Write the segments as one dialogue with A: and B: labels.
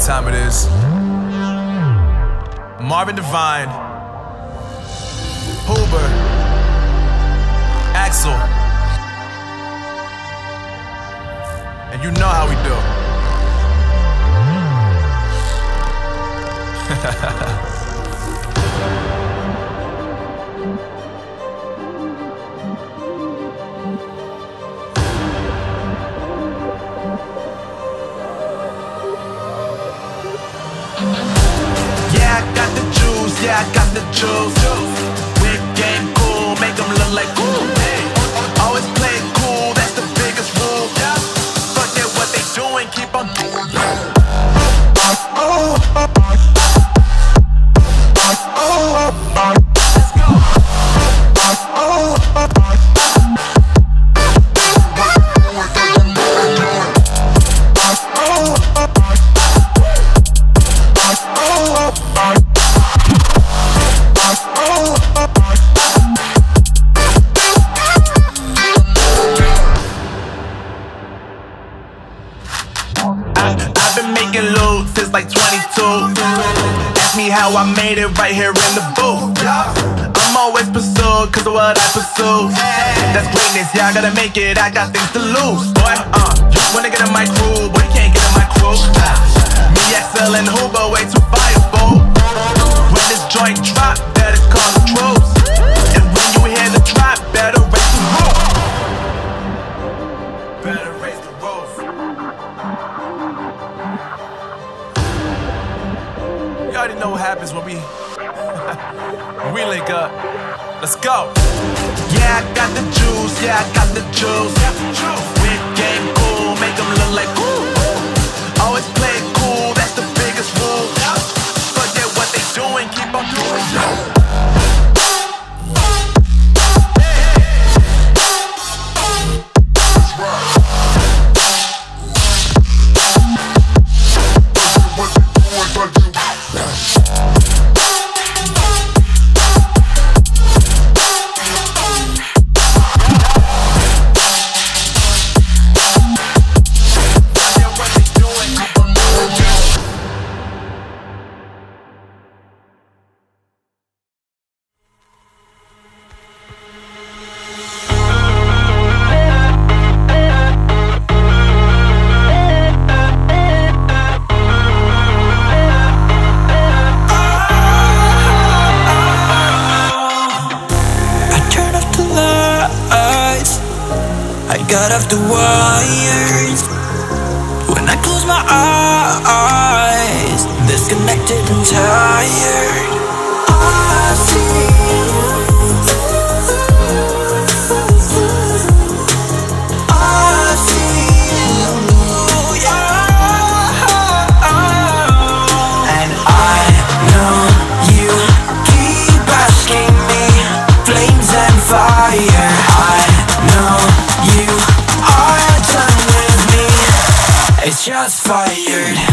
A: what time it is. Marvin Devine, Huber, Axel, and you know how we do.
B: The juice. How I made it right here in the booth. I'm always pursued cause of what I pursue. That's greatness, yeah, I gotta make it, I got things to lose. Boy, uh, you wanna get in my crew, but you can't get in my crew. Me, XL, and Huber,
A: we link up. Let's go.
B: Yeah, I got the juice. Yeah, I got the juice. Whip game cool, make them look like cool.
C: Got off the wires. When I close my eyes Disconnected and tired just fired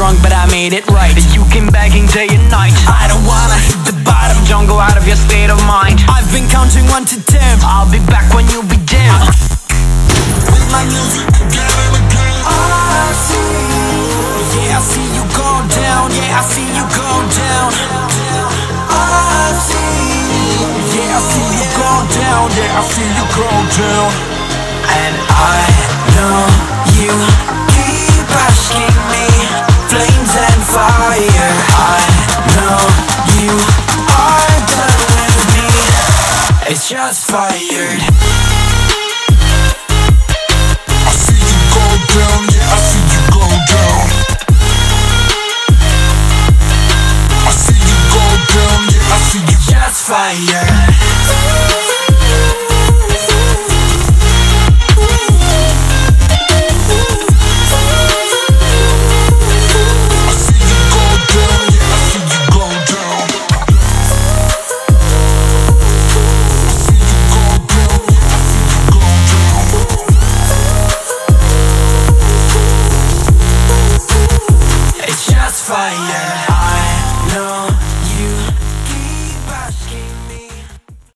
C: Wrong but I made it right. You came begging day and night. I don't wanna hit the bottom Don't go out of your state of mind. I've been counting one to ten. I'll be back when you be begin. With my music again oh, I see. Yeah, I see you go down. Yeah, I see you go down. Oh, I see. Yeah, I see you go down. Yeah, I see you go down fire